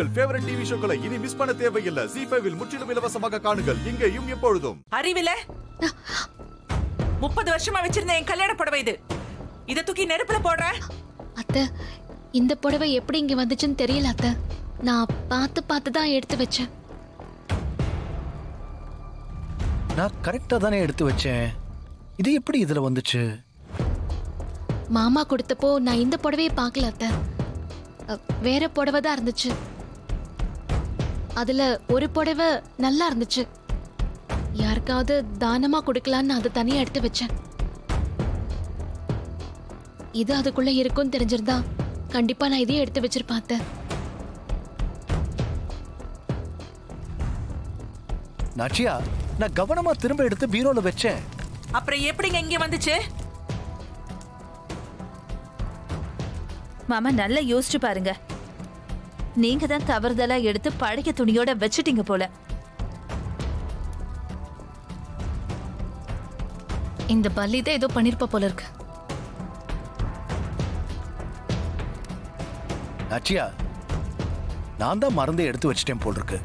உங்கள் favourite TV ஷோக்களை இனி miss பண்ண தேவையில்லை. ஜி ஃபைவில் முற்றிலும் இலவசமாக காணுங்கள். இங்கேயும் எப்பொழுதும். அறிவில? முப்பது வருஷமா வச்சிருந்த என் கல்யாண புடவை இது. இத தூக்கி நெருப்புல போடுற? அத்தை இந்த புடவை எப்படி இங்க வந்துச்சுன்னு தெரியல அத்தை. நான் பார்த்து பார்த்து தான் எடுத்து வச்சேன். நான் கரெக்டா தானே எடுத்து வச்சேன். இது எப்படி இதுல வந்துச்சு? மாமா கொடுத்தப்போ நான் இந்த புடவையை பார்க்கல அத்தை. வேற புடவை தான் இருந்துச்சு. அதுல ஒரு புடவை நல்லா இருந்துச்சு. யாருக்காவது தானமா கொடுக்கலான்னு அதை தனியா எடுத்து வச்சேன். இது அதுக்குள்ள இருக்கும்னு தெரிஞ்சிருந்தா கண்டிப்பா நான் இதையும் எடுத்து வச்சிருப்பேன் அத்தை. நாச்சியா நான் கவனமா திரும்ப எடுத்து பீரோல வச்சேன். அப்புறம் எப்படிங்க இங்க வந்துச்சு? மாமா நல்லா யோசிச்சு பாருங்க. நீங்க தான் தவறுதலா எடுத்து பழைய துணியோட வச்சிட்டீங்க போல. இந்த பள்ளி தான் ஏதோ பண்ணிருப்ப போல இருக்கு. நாச்சியா நான் தான் மறந்தே எடுத்து வச்சிட்டேன் போல் இருக்கு.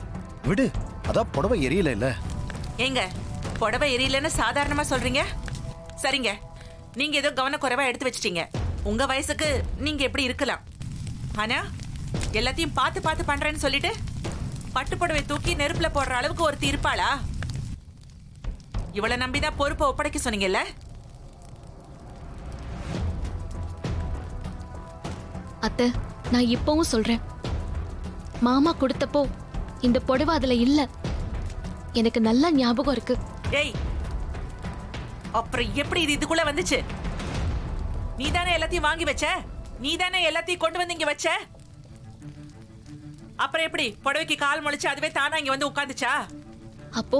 விடு அதான் புடவை எரியல இல்ல. ஏங்க புடவை எரியலன்னு சாதாரணமா சொல்றீங்க? சரிங்க நீங்க ஏதோ கவனக்குறைவா எடுத்து வச்சிட்டீங்க. உங்க வயசுக்கு நீங்க எப்படி இருக்கலாம்? ஆனா எல்லாத்தையும் பார்த்து பார்த்து பண்றேன்னு சொல்லிட்டு பட்டு புடவை தூக்கி நெருப்புல போடுற அளவுக்கு ஒருத்தி இருப்பாளா? இவளை நம்பிதான் பொறுப்பை ஒப்படைக்க சொன்னீங்கல்ல? அத்தை நான் இப்பவும் சொல்றேன். மாமா கொடுத்தப்போ இந்த புடவை அதுல இல்ல. எனக்கு நல்ல ஞாபகம் இருக்கு. ஏய் அப்புறம் எப்படி இது இதுக்குள்ள வந்துச்சு? நீ தானே எல்லாத்தையும் வாங்கி வச்ச? நீ தானே எல்லாத்தையும் கொண்டு வந்து இங்க வச்ச? அப்புறம் எப்படி? புடவைக்கு கால் முளைச்சு அதுவே தானா இங்க வந்து உட்காந்துச்சா? அப்போ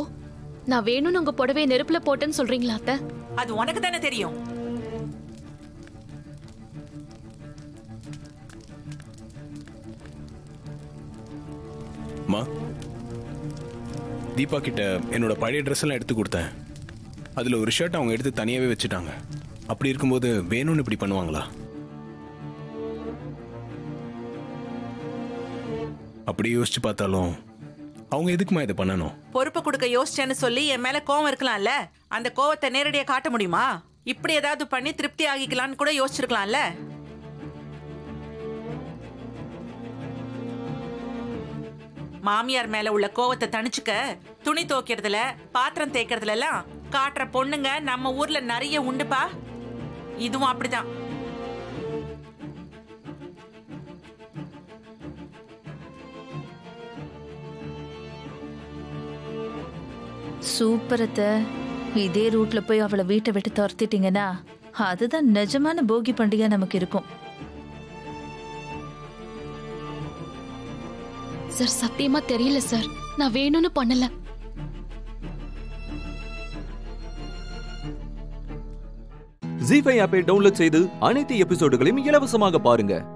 நான் வேணும்னு உங்க புடவையை நெருப்புல போட்டேன்னு சொல்றீங்களா அத்தை? அது உனக்கு தானே தெரியும். மா தீபா கிட்ட என்னோட பழைய ட்ரெஸ் எல்லாம் எடுத்து கொடுத்தேன். அதுல ஒரு ஷர்ட் அவங்க எடுத்து தனியாவே வச்சுட்டாங்க. அப்படி இருக்கும்போது வேணும்னு இப்படி பண்ணுவாங்களா? அப்படி யோசிச்சு பார்த்தாலும் அவங்க எதுக்குமா இதை பண்ணணும்? பொறுப்பு கொடுக்க யோசிச்சேன்னு சொல்லி என் மேல கோவம் இருக்கலாம்ல? அந்த கோவத்தை நேரடியாக காட்ட முடியுமா? இப்படி ஏதாவது பண்ணி திருப்தி ஆகிக்கலாம்னு கூட யோசிச்சிருக்கலாம்ல? மாமியார் மேல உள்ள கோவத்தை தணிச்சுக்க துணி துவைக்கிறதுல பாத்திரம் தேய்க்கிறதுல எல்லாம் காட்டுற பொண்ணுங்க நம்ம ஊர்ல நிறைய உண்டுப்பா. இதுவும் அப்படிதான். சூப்பரத்த. இதே ரூட்ல போய் அவளை வீட்டை விட்டு துரத்திட்டீங்கன்னா அதுதான் நிஜமான போகி பண்டிகை நமக்கு இருக்கும். சார் சத்தியமா தெரியல சார். நான் வேணும்னு பண்ணல. ஜி ஃபைவ் ஆப்பை டவுன்லோட் செய்து அனைத்து எபிசோடுகளையும் இலவசமாக பாருங்க.